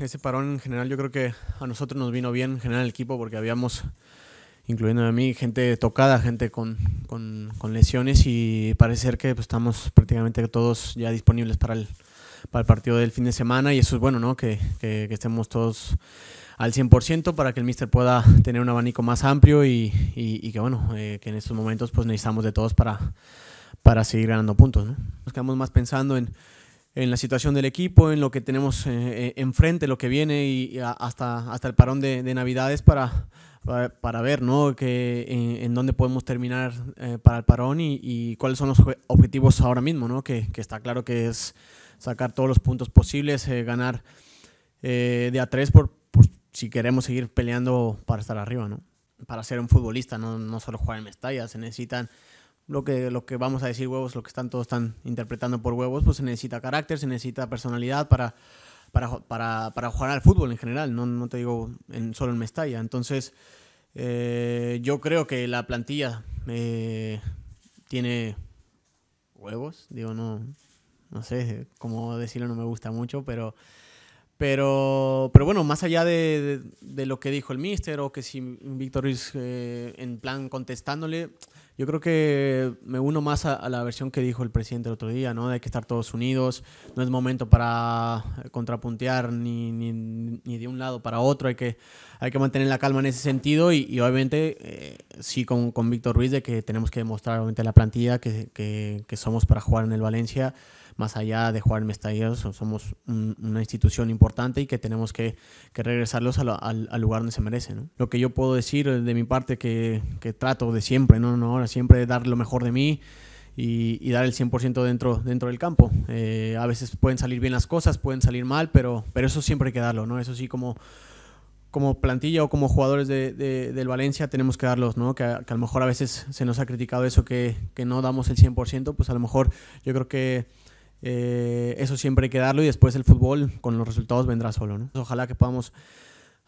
Ese parón en general yo creo que a nosotros nos vino bien en general el equipo porque habíamos, incluyendo a mí, gente tocada, gente con, con, lesiones y parece ser que pues, estamos prácticamente todos ya disponibles para el, para el partido del fin de semana y eso es bueno, ¿no? Que, que, que estemos todos al 100% para que el míster pueda tener un abanico más amplio y, y, y que bueno, eh, que en estos momentos pues necesitamos de todos para, para seguir ganando puntos, ¿no? Nos quedamos más pensando en, en la situación del equipo, en lo que tenemos eh, enfrente, lo que viene y, y hasta, hasta el parón de, de Navidades para, para, ver ¿no? que, en, en, dónde podemos terminar eh, para el parón y, y, cuáles son los objetivos ahora mismo, ¿no? que, que está claro que es sacar todos los puntos posibles, eh, ganar eh, de a tres por, por, si queremos seguir peleando para estar arriba, ¿no? Para ser un futbolista, no, no solo jugar en Mestalla, se necesitan lo que, lo que vamos a decir huevos, lo que están todos están interpretando por huevos, pues se necesita carácter, se necesita personalidad para, para, para, para jugar al fútbol en general, no, no te digo en, solo en Mestalla. Entonces, eh, yo creo que la plantilla eh, tiene huevos, digo, no, no sé cómo decirlo, no me gusta mucho, pero, pero, pero bueno, más allá de, de, de lo que dijo el míster o que si Víctor Ruiz eh, en plan contestándole, yo creo que me uno más a, a, la versión que dijo el presidente el otro día, ¿no? De que estar todos unidos, no es momento para contrapuntear ni, ni, ni de un lado para otro, hay que, hay que mantener la calma en ese sentido y, y obviamente eh, sí con, con Víctor Ruiz de que tenemos que demostrar obviamente la plantilla que, que, que somos para jugar en el Valencia más allá de jugar en Mestalla, somos un, una institución importante y que tenemos que, que regresarlos a lo, al, al, lugar donde se merecen. ¿no? Lo que yo puedo decir de mi parte que, que trato de siempre, ¿no? ¿no? Ahora siempre dar lo mejor de mí y, y dar el 100% dentro, dentro del campo. Eh, a veces pueden salir bien las cosas, pueden salir mal, pero, pero eso siempre hay que darlo, ¿no? Eso sí como como plantilla o como jugadores de, de, del Valencia tenemos que darlos, ¿no? Que, que, a lo mejor a veces se nos ha criticado eso, que, que no damos el 100%, pues a lo mejor yo creo que eh, eso siempre hay que darlo y después el fútbol con los resultados vendrá solo. ¿no? Ojalá que podamos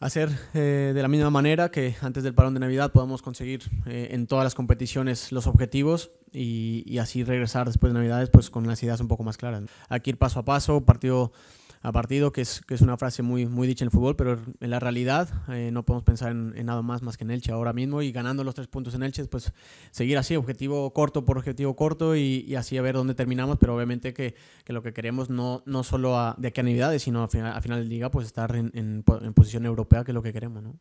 hacer eh, de la misma manera que antes del parón de Navidad podamos conseguir eh, en todas las competiciones los objetivos y, así regresar después de Navidades pues con las ideas un poco más claras. Aquí ir paso a paso, partido a partido, que es, que es una frase muy, muy dicha en el fútbol, pero en la realidad eh, no podemos pensar en, nada más más que en Elche ahora mismo y ganando los tres puntos en Elche, pues seguir así, objetivo corto por objetivo corto y, y así a ver dónde terminamos, pero obviamente que, que lo que queremos no, no solo a, de aquí a Navidades, sino a final, a final de liga, pues estar en, en, en posición europea, que es lo que queremos. ¿no?